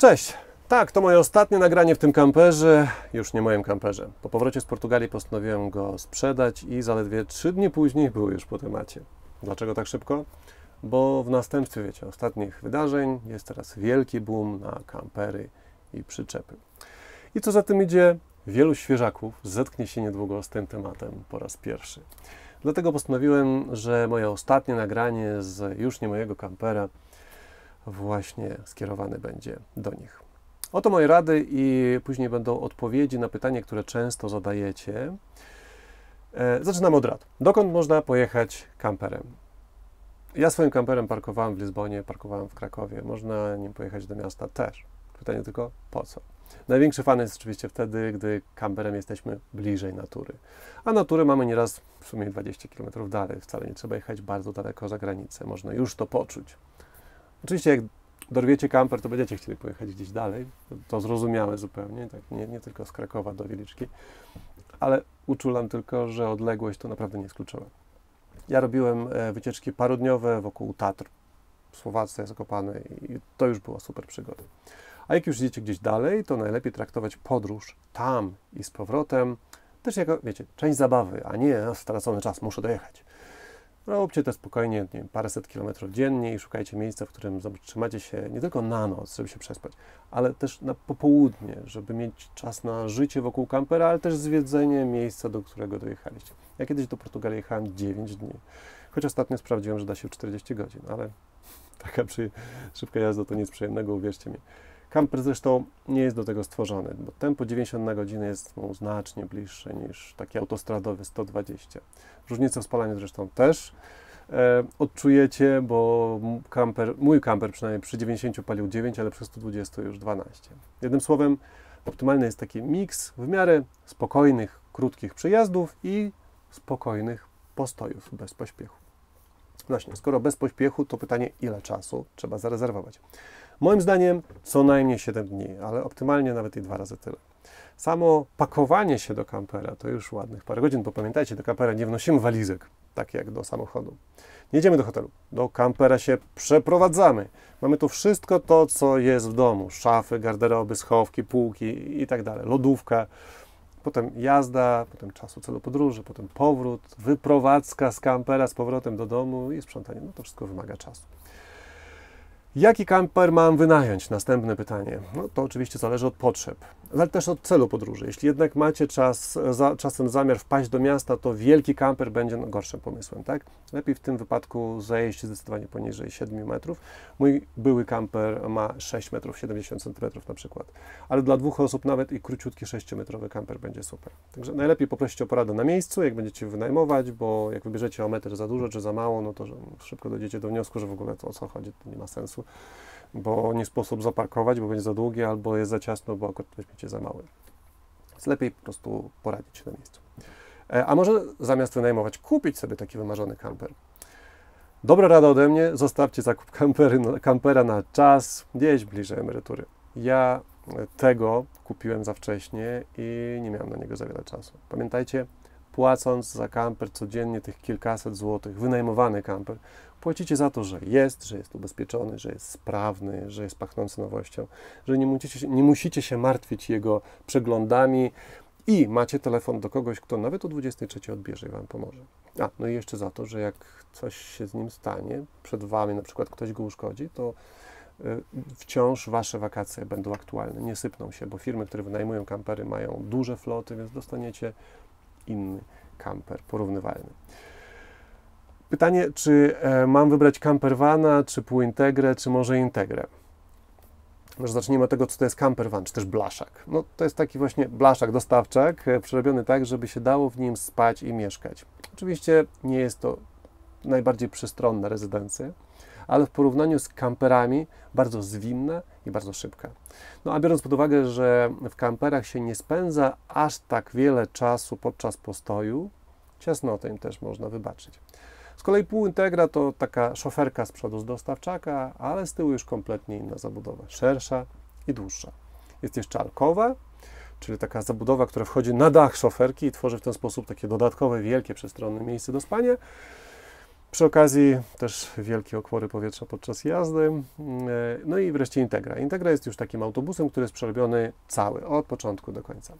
Cześć! Tak, to moje ostatnie nagranie w tym kamperze, już nie moim kamperze. Po powrocie z Portugalii postanowiłem go sprzedać i zaledwie 3 dni później był już po temacie. Dlaczego tak szybko? Bo w następstwie, wiecie, ostatnich wydarzeń jest teraz wielki boom na kampery i przyczepy. I co za tym idzie, wielu świeżaków zetknie się niedługo z tym tematem po raz pierwszy. Dlatego postanowiłem, że moje ostatnie nagranie z już nie mojego kampera właśnie skierowany będzie do nich. Oto moje rady i później będą odpowiedzi na pytanie, które często zadajecie. E, zaczynamy od rad. Dokąd można pojechać kamperem? Ja swoim kamperem parkowałem w Lizbonie, parkowałem w Krakowie. Można nim pojechać do miasta też. Pytanie tylko po co? Największy fan jest oczywiście wtedy, gdy kamperem jesteśmy bliżej natury. A natury mamy nieraz w sumie 20 km dalej. Wcale nie trzeba jechać bardzo daleko za granicę. Można już to poczuć. Oczywiście jak dorwiecie kamper, to będziecie chcieli pojechać gdzieś dalej. To zrozumiałe zupełnie, tak nie, nie tylko z Krakowa do Wieliczki. Ale uczulam tylko, że odległość to naprawdę nie jest kluczowa. Ja robiłem e, wycieczki parodniowe wokół Tatr, w Słowactwie, Zakopane i to już była super przygoda. A jak już idziecie gdzieś dalej, to najlepiej traktować podróż tam i z powrotem też jako, wiecie, część zabawy, a nie stracony czas, muszę dojechać. Róbcie to spokojnie, nie wiem, paręset kilometrów dziennie i szukajcie miejsca, w którym zatrzymacie się nie tylko na noc, żeby się przespać, ale też na popołudnie, żeby mieć czas na życie wokół kampera, ale też zwiedzenie miejsca, do którego dojechaliście. Ja kiedyś do Portugalii jechałem 9 dni, choć ostatnio sprawdziłem, że da się w 40 godzin, ale taka szybka jazda to nic przyjemnego, uwierzcie mi. Kamper zresztą nie jest do tego stworzony, bo tempo 90 na godzinę jest mu znacznie bliższe niż taki autostradowy 120. Różnicę w spalaniu zresztą też e, odczujecie, bo kamper, mój kamper przynajmniej przy 90 palił 9, ale przy 120 już 12. Jednym słowem, optymalny jest taki miks w miarę spokojnych, krótkich przejazdów i spokojnych postojów bez pośpiechu. Właśnie, skoro bez pośpiechu, to pytanie, ile czasu trzeba zarezerwować. Moim zdaniem co najmniej 7 dni, ale optymalnie nawet i dwa razy tyle. Samo pakowanie się do kampera to już ładnych parę godzin, bo pamiętajcie, do kampera nie wnosimy walizek, tak jak do samochodu. Nie jedziemy do hotelu, do kampera się przeprowadzamy. Mamy tu wszystko to, co jest w domu: szafy, garderoby, schowki, półki i tak dalej, lodówka. Potem jazda, potem czasu celu podróży, potem powrót, wyprowadzka z kampera z powrotem do domu i sprzątanie. No to wszystko wymaga czasu. Jaki kamper mam wynająć? Następne pytanie. No, to oczywiście zależy od potrzeb, ale też od celu podróży. Jeśli jednak macie czas, za, czasem zamiar wpaść do miasta, to wielki kamper będzie no, gorszym pomysłem, tak? Lepiej w tym wypadku zejść zdecydowanie poniżej 7 metrów. Mój były kamper ma 6 metrów 70 centymetrów na przykład, ale dla dwóch osób nawet i króciutki 6-metrowy kamper będzie super. Także najlepiej poprosić o poradę na miejscu, jak będziecie wynajmować, bo jak wybierzecie o metr za dużo czy za mało, no to szybko dojdziecie do wniosku, że w ogóle to o co chodzi, to nie ma sensu bo nie sposób zaparkować, bo będzie za długie, albo jest za ciasno, bo akurat weźmiecie za mały. Więc lepiej po prostu poradzić się na miejscu. E, a może zamiast wynajmować, kupić sobie taki wymarzony kamper. Dobra rada ode mnie, zostawcie zakup kampery, kampera na czas, gdzieś bliżej emerytury. Ja tego kupiłem za wcześnie i nie miałem na niego za wiele czasu. Pamiętajcie, płacąc za kamper codziennie tych kilkaset złotych, wynajmowany kamper, płacicie za to, że jest, że jest ubezpieczony, że jest sprawny, że jest pachnący nowością, że nie musicie, nie musicie się martwić jego przeglądami i macie telefon do kogoś, kto nawet o 23 odbierze i Wam pomoże. A, no i jeszcze za to, że jak coś się z nim stanie, przed Wami na przykład ktoś go uszkodzi, to y, wciąż Wasze wakacje będą aktualne, nie sypną się, bo firmy, które wynajmują kampery mają duże floty, więc dostaniecie inny kamper porównywalny. Pytanie, czy e, mam wybrać campervana, czy półintegrę, czy może integrę? Może zacznijmy od tego, co to jest campervan, czy też blaszak. No, to jest taki właśnie blaszak, dostawczak, e, przerobiony tak, żeby się dało w nim spać i mieszkać. Oczywiście nie jest to najbardziej przystronna rezydencja, ale w porównaniu z kamperami bardzo zwinna i bardzo szybka. No a biorąc pod uwagę, że w kamperach się nie spędza aż tak wiele czasu podczas postoju, ciasnotę im też można wybaczyć. Z kolei półintegra to taka szoferka z przodu z dostawczaka, ale z tyłu już kompletnie inna zabudowa, szersza i dłuższa. Jest jeszcze alkowa, czyli taka zabudowa, która wchodzi na dach szoferki i tworzy w ten sposób takie dodatkowe, wielkie, przestronne miejsce do spania. Przy okazji też wielkie okwory powietrza podczas jazdy. E, no i wreszcie Integra. Integra jest już takim autobusem, który jest przerobiony cały, od początku do końca.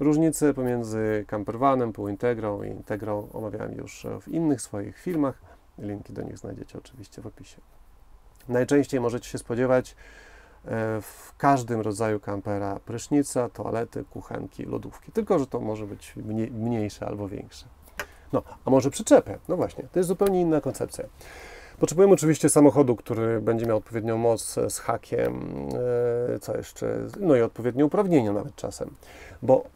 Różnice pomiędzy campervanem, półintegrą i integrą omawiałem już w innych swoich filmach. Linki do nich znajdziecie oczywiście w opisie. Najczęściej możecie się spodziewać e, w każdym rodzaju kampera prysznica, toalety, kuchenki, lodówki. Tylko, że to może być mniejsze albo większe. No, a może przyczepę? No właśnie, to jest zupełnie inna koncepcja. Potrzebujemy oczywiście samochodu, który będzie miał odpowiednią moc z hakiem, e, co jeszcze, no i odpowiednie uprawnienia nawet czasem. Bo E,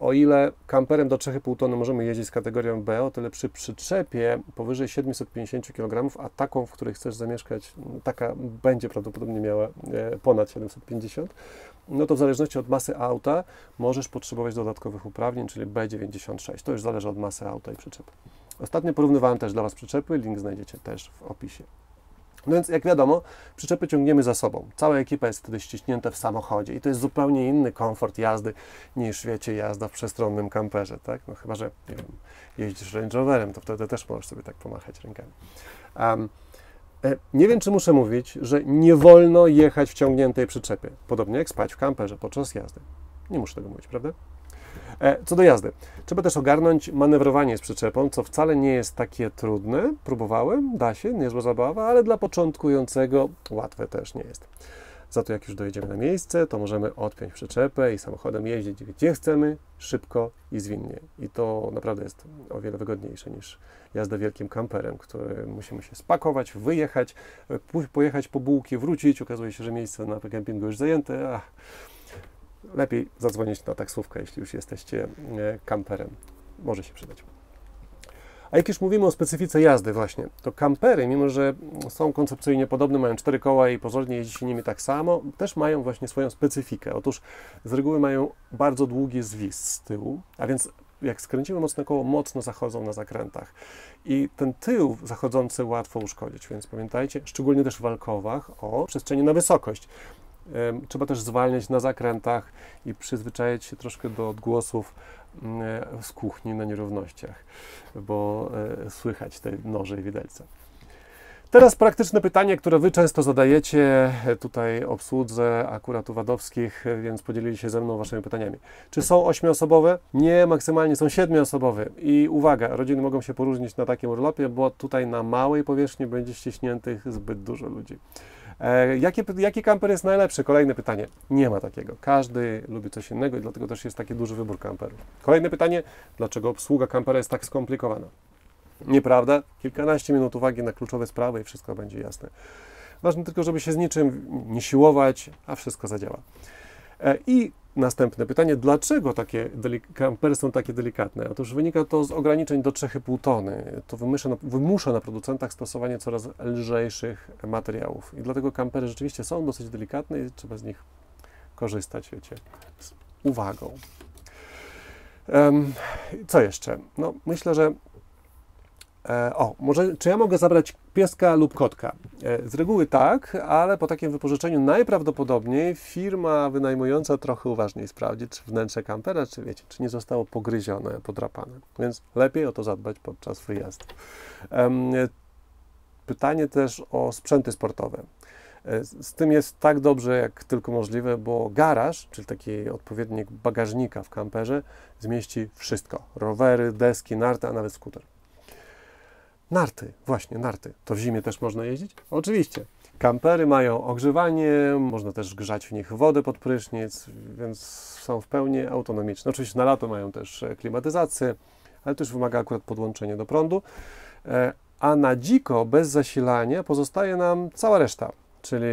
o ile kamperem do 3,5 tony możemy jeździć z kategorią B, o tyle przy przyczepie powyżej 750 kg, a taką, w której chcesz zamieszkać, taka będzie prawdopodobnie miała e, ponad 750, no to w zależności od masy auta możesz potrzebować dodatkowych uprawnień, czyli B96. To już zależy od masy auta i przyczepy. Ostatnio porównywałem też dla Was przyczepy, link znajdziecie też w opisie. No więc jak wiadomo, przyczepy ciągniemy za sobą. Cała ekipa jest wtedy ściśnięta w samochodzie i to jest zupełnie inny komfort jazdy niż, wiecie, jazda w przestronnym kamperze, tak? No chyba, że, nie wiem, jeździsz Range Roverem, to wtedy też możesz sobie tak pomachać rękami. Um, nie wiem, czy muszę mówić, że nie wolno jechać w ciągniętej przyczepie, podobnie jak spać w kamperze podczas jazdy. Nie muszę tego mówić, prawda? E, co do jazdy. Trzeba też ogarnąć manewrowanie z przyczepą, co wcale nie jest takie trudne. Próbowałem, da się, niezła zabawa, ale dla początkującego łatwe też nie jest. Za to jak już dojedziemy na miejsce, to możemy odpiąć przyczepę i samochodem jeździć gdzie chcemy, szybko i zwinnie. I to naprawdę jest o wiele wygodniejsze niż jazda wielkim kamperem, który musimy się spakować, wyjechać, pojechać po bułki, wrócić. Okazuje się, że miejsce na kempingu już zajęte. Ach, lepiej zadzwonić na taksówkę, jeśli już jesteście e, kamperem. Może się przydać. A jak już mówimy o specyfice jazdy właśnie, to kampery, mimo że są koncepcyjnie podobne, mają cztery koła i pozornie jeździ się nimi tak samo, też mają właśnie swoją specyfikę. Otóż z reguły mają bardzo długi zwis z tyłu, a więc jak skręcimy mocno koło, mocno zachodzą na zakrętach. I ten tył zachodzący łatwo uszkodzić, więc pamiętajcie, szczególnie też w walkowach, o przestrzeni na wysokość. Trzeba też zwalniać na zakrętach i przyzwyczaić się troszkę do odgłosów mm, e, z kuchni na nierównościach, bo e, słychać te noże i widelce. Teraz praktyczne pytanie, które Wy często zadajecie e, tutaj obsłudze akurat u Wadowskich, więc podzielili się ze mną Waszymi pytaniami. Czy są ośmioosobowe? Nie, maksymalnie są siedmioosobowe. I uwaga, rodziny mogą się poróżnić na takim urlopie, bo tutaj na małej powierzchni będzie ściśniętych zbyt dużo ludzi. E, jaki, jaki kamper jest najlepszy? Kolejne pytanie. Nie ma takiego. Każdy lubi coś innego i dlatego też jest taki duży wybór kamperów. Kolejne pytanie. Dlaczego obsługa kampera jest tak skomplikowana? Nieprawda? Kilkanaście minut uwagi na kluczowe sprawy i wszystko będzie jasne. Ważne tylko, żeby się z niczym nie siłować, a wszystko zadziała. E, I następne pytanie, dlaczego takie kampery są takie delikatne? Otóż wynika to z ograniczeń do 3,5 tony. To wymusza na, wymusza na producentach stosowanie coraz lżejszych materiałów. I dlatego kampery rzeczywiście są dosyć delikatne i trzeba z nich korzystać, wiecie, z uwagą. Um, co jeszcze? No, myślę, że o, może, czy ja mogę zabrać pieska lub kotka? E, z reguły tak, ale po takim wypożyczeniu najprawdopodobniej firma wynajmująca trochę uważniej sprawdzi, czy wnętrze kampera, czy wiecie, czy nie zostało pogryzione, podrapane. Więc lepiej o to zadbać podczas wyjazdu. Pytanie też o sprzęty sportowe. E, z tym jest tak dobrze, jak tylko możliwe, bo garaż, czyli taki odpowiednik bagażnika w kamperze, zmieści wszystko. Rowery, deski, narty, a nawet skuter. Narty, właśnie narty. To w zimie też można jeździć? Oczywiście. Kampery mają ogrzewanie, można też grzać w nich wodę pod prysznic, więc są w pełni autonomiczne. Oczywiście na lato mają też e, klimatyzację, ale też wymaga akurat podłączenia do prądu. E, a na dziko, bez zasilania, pozostaje nam cała reszta. Czyli,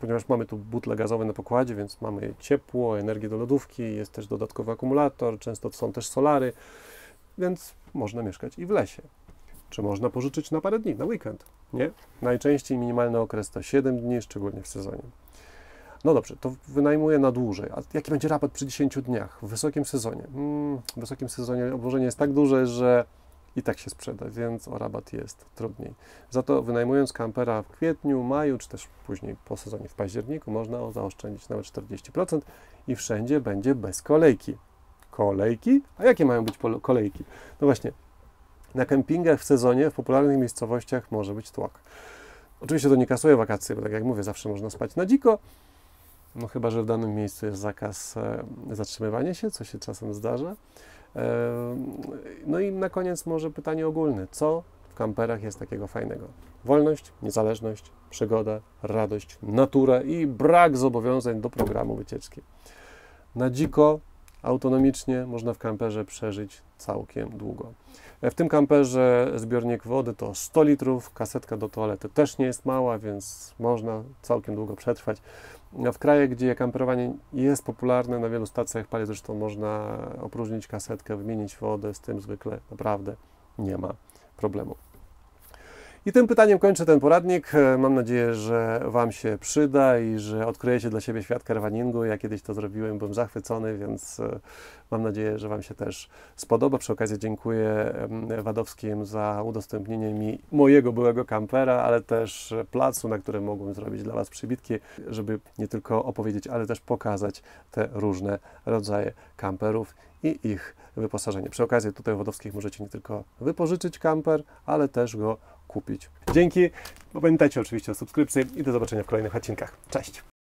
ponieważ mamy tu butle gazowe na pokładzie, więc mamy ciepło, energię do lodówki, jest też dodatkowy akumulator, często są też solary, więc można mieszkać i w lesie. Czy można pożyczyć na parę dni, na weekend? Nie. Najczęściej minimalny okres to 7 dni, szczególnie w sezonie. No dobrze, to wynajmuję na dłużej. A jaki będzie rabat przy 10 dniach w wysokim sezonie? Hmm, w wysokim sezonie obłożenie jest tak duże, że i tak się sprzeda, więc o rabat jest trudniej. Za to wynajmując kampera w kwietniu, maju, czy też później po sezonie w październiku, można zaoszczędzić nawet 40% i wszędzie będzie bez kolejki. Kolejki? A jakie mają być kolejki? No właśnie, Na kempingach w sezonie, w popularnych miejscowościach może być tłok. Oczywiście to nie kasuje wakacji, bo tak jak mówię, zawsze można spać na dziko, no chyba, że w danym miejscu jest zakaz e, zatrzymywania się, co się czasem zdarza. E, no i na koniec może pytanie ogólne. Co w kamperach jest takiego fajnego? Wolność, niezależność, przygoda, radość, natura i brak zobowiązań do programu wycieczki. Na dziko, autonomicznie można w kamperze przeżyć całkiem długo. E, w tym kamperze zbiornik wody to 100 litrów, kasetka do toalety też nie jest mała, więc można całkiem długo przetrwać. W krajach, gdzie kamperowanie jest popularne, na wielu stacjach paliw zresztą można opróżnić kasetkę, wymienić wodę, z tym zwykle naprawdę nie ma problemu. I tym pytaniem kończę ten poradnik. E, mam nadzieję, że Wam się przyda i że odkryjecie dla siebie świat karawaningu. Ja kiedyś to zrobiłem, byłem zachwycony, więc e, mam nadzieję, że Wam się też spodoba. Przy okazji dziękuję Wadowskim za udostępnienie mi mojego byłego kampera, ale też placu, na którym mogłem zrobić dla Was przybitki, żeby nie tylko opowiedzieć, ale też pokazać te różne rodzaje kamperów i ich wyposażenie. Przy okazji tutaj w Wodowskich możecie nie tylko wypożyczyć kamper, ale też go kupić. Dzięki. Pamiętajcie oczywiście o subskrypcji i do zobaczenia w kolejnych odcinkach. Cześć!